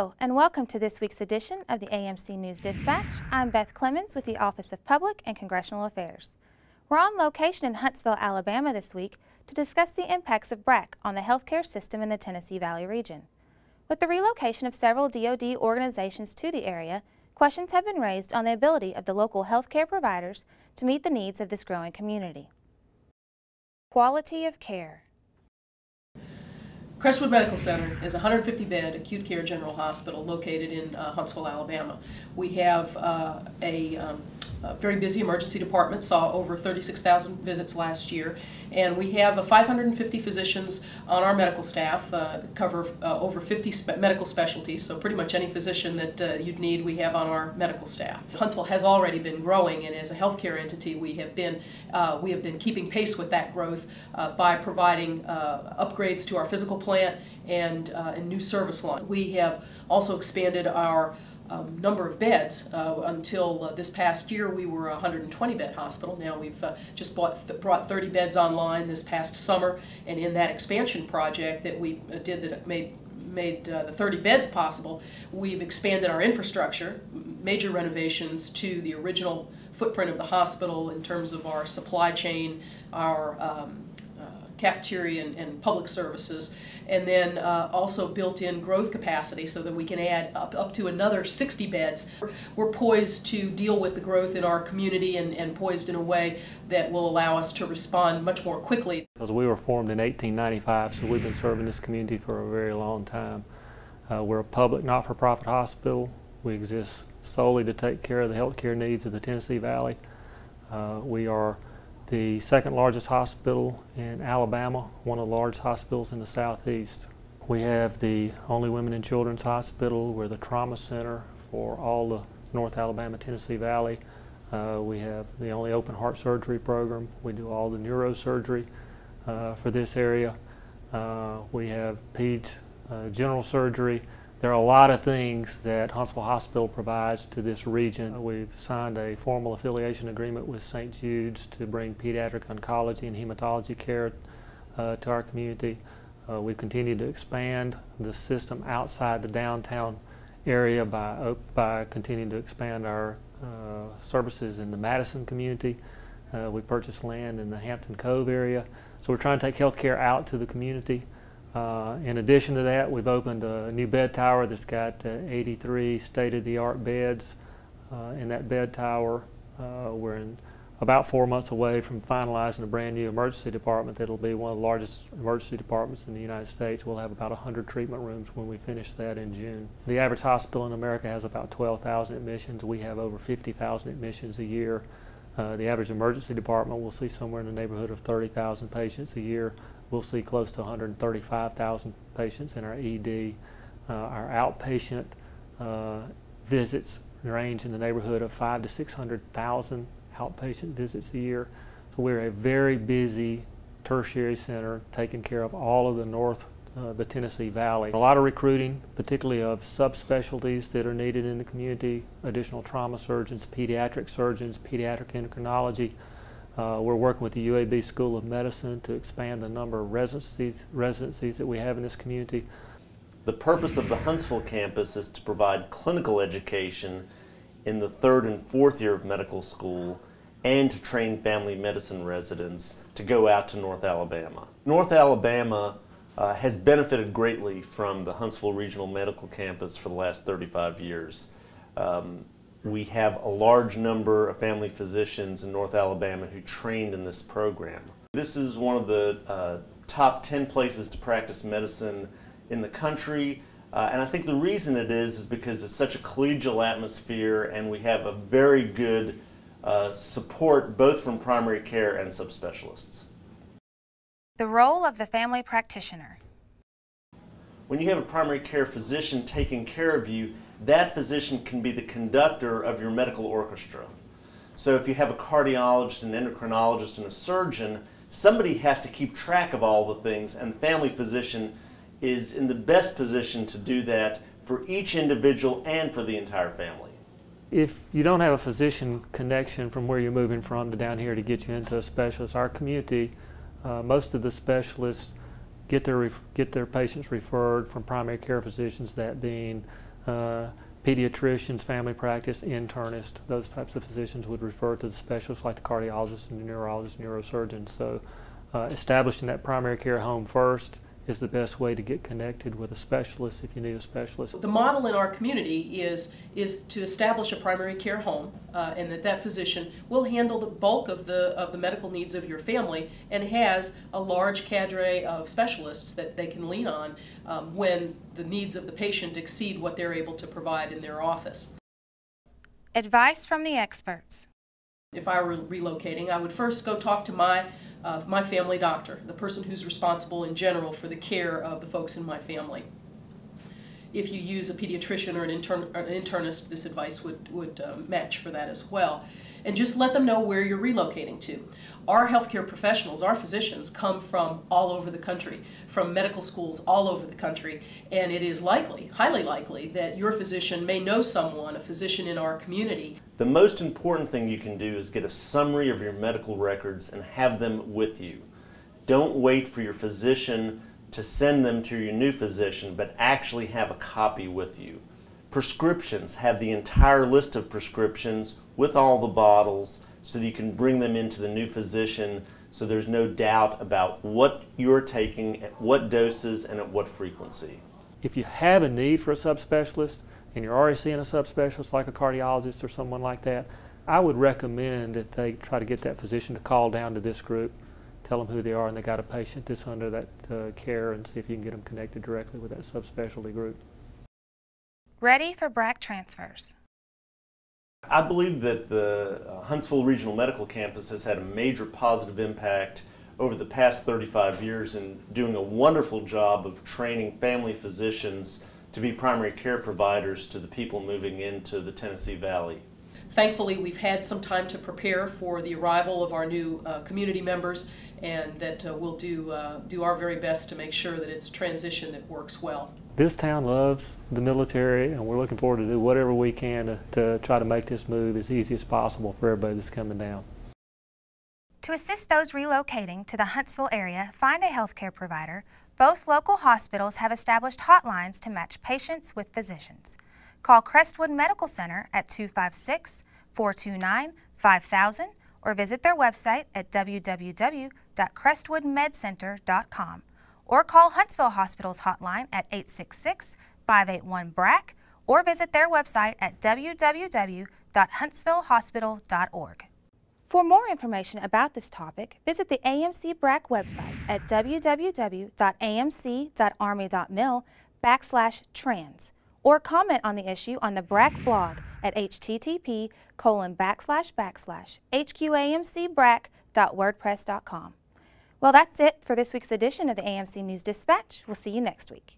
Hello, and welcome to this week's edition of the AMC News Dispatch. I'm Beth Clemens with the Office of Public and Congressional Affairs. We're on location in Huntsville, Alabama this week to discuss the impacts of BRAC on the healthcare system in the Tennessee Valley region. With the relocation of several DoD organizations to the area, questions have been raised on the ability of the local healthcare providers to meet the needs of this growing community. Quality of care. Crestwood Medical Center is a 150-bed acute care general hospital located in uh, Huntsville, Alabama. We have uh, a um, very busy emergency department, saw over 36,000 visits last year, and we have uh, 550 physicians on our medical staff, uh, cover uh, over 50 spe medical specialties, so pretty much any physician that uh, you'd need we have on our medical staff. Huntsville has already been growing, and as a healthcare entity, we have been uh, we have been keeping pace with that growth by providing upgrades to our physical plant and, and new service line. We have also expanded our um, number of beds. Uh, until uh, this past year, we were a 120 bed hospital. Now we've uh, just bought th brought 30 beds online this past summer, and in that expansion project that we uh, did that made made uh, the 30 beds possible, we've expanded our infrastructure, major renovations to the original footprint of the hospital in terms of our supply chain, our um, cafeteria and, and public services, and then uh, also built-in growth capacity so that we can add up, up to another 60 beds. We're poised to deal with the growth in our community and, and poised in a way that will allow us to respond much more quickly. Because we were formed in 1895, so we've been serving this community for a very long time. Uh, we're a public not-for-profit hospital. We exist solely to take care of the health care needs of the Tennessee Valley. Uh, we are the second largest hospital in Alabama, one of the largest hospitals in the southeast. We have the only women and children's hospital. We're the trauma center for all the North Alabama, Tennessee Valley. Uh, we have the only open heart surgery program. We do all the neurosurgery uh, for this area. Uh, we have peds uh, general surgery there are a lot of things that Huntsville Hospital provides to this region. We've signed a formal affiliation agreement with St. Jude's to bring pediatric oncology and hematology care uh, to our community. Uh, we continue to expand the system outside the downtown area by, by continuing to expand our uh, services in the Madison community. Uh, we purchased land in the Hampton Cove area. So we're trying to take healthcare out to the community. Uh, in addition to that, we've opened a new bed tower that's got uh, 83 state-of-the-art beds uh, in that bed tower. We're in about four months away from finalizing a brand new emergency department that'll be one of the largest emergency departments in the United States. We'll have about 100 treatment rooms when we finish that in June. The average hospital in America has about 12,000 admissions. We have over 50,000 admissions a year. Uh, the average emergency department will see somewhere in the neighborhood of 30,000 patients a year. We'll see close to 135,000 patients in our ED. Uh, our outpatient uh, visits range in the neighborhood of five to 600,000 outpatient visits a year. So we're a very busy tertiary center taking care of all of the north, uh, the Tennessee Valley. A lot of recruiting, particularly of subspecialties that are needed in the community, additional trauma surgeons, pediatric surgeons, pediatric endocrinology, uh, we're working with the UAB School of Medicine to expand the number of residencies, residencies that we have in this community. The purpose of the Huntsville campus is to provide clinical education in the third and fourth year of medical school and to train family medicine residents to go out to North Alabama. North Alabama uh, has benefited greatly from the Huntsville Regional Medical Campus for the last 35 years. Um, we have a large number of family physicians in North Alabama who trained in this program. This is one of the uh, top 10 places to practice medicine in the country. Uh, and I think the reason it is is because it's such a collegial atmosphere and we have a very good uh, support both from primary care and subspecialists. The role of the family practitioner. When you have a primary care physician taking care of you, that physician can be the conductor of your medical orchestra. So if you have a cardiologist, an endocrinologist, and a surgeon, somebody has to keep track of all the things, and the family physician is in the best position to do that for each individual and for the entire family. If you don't have a physician connection from where you're moving from to down here to get you into a specialist, our community, uh, most of the specialists get their, get their patients referred from primary care physicians, that being uh, pediatricians, family practice, internist, those types of physicians would refer to the specialists like the cardiologists and the neurologists, neurosurgeons. So uh, establishing that primary care home first is the best way to get connected with a specialist if you need a specialist. The model in our community is, is to establish a primary care home uh, and that that physician will handle the bulk of the, of the medical needs of your family and has a large cadre of specialists that they can lean on um, when the needs of the patient exceed what they're able to provide in their office. Advice from the experts. If I were relocating, I would first go talk to my uh, my family doctor, the person who's responsible in general for the care of the folks in my family. If you use a pediatrician or an, intern, or an internist, this advice would, would uh, match for that as well. And just let them know where you're relocating to. Our healthcare professionals, our physicians, come from all over the country, from medical schools all over the country, and it is likely, highly likely, that your physician may know someone, a physician in our community. The most important thing you can do is get a summary of your medical records and have them with you. Don't wait for your physician to send them to your new physician, but actually have a copy with you. Prescriptions have the entire list of prescriptions with all the bottles so that you can bring them into the new physician so there's no doubt about what you're taking, at what doses, and at what frequency. If you have a need for a subspecialist and you're already seeing a subspecialist like a cardiologist or someone like that, I would recommend that they try to get that physician to call down to this group, tell them who they are and they got a patient that's under that uh, care and see if you can get them connected directly with that subspecialty group. Ready for BRAC transfers. I believe that the uh, Huntsville Regional Medical Campus has had a major positive impact over the past 35 years in doing a wonderful job of training family physicians to be primary care providers to the people moving into the Tennessee Valley. Thankfully, we've had some time to prepare for the arrival of our new uh, community members, and that uh, we'll do, uh, do our very best to make sure that it's a transition that works well. This town loves the military, and we're looking forward to do whatever we can to, to try to make this move as easy as possible for everybody that's coming down. To assist those relocating to the Huntsville area, find a healthcare provider. Both local hospitals have established hotlines to match patients with physicians. Call Crestwood Medical Center at 256 429 5000 or visit their website at www.crestwoodmedcenter.com or call Huntsville Hospital's hotline at 866 581 BRAC or visit their website at www.huntsvillehospital.org. For more information about this topic, visit the AMC BRAC website at www.amc.army.mil backslash trans or comment on the issue on the BRAC blog at http colon backslash backslash hqamcbrac.wordpress.com. Well, that's it for this week's edition of the AMC News Dispatch. We'll see you next week.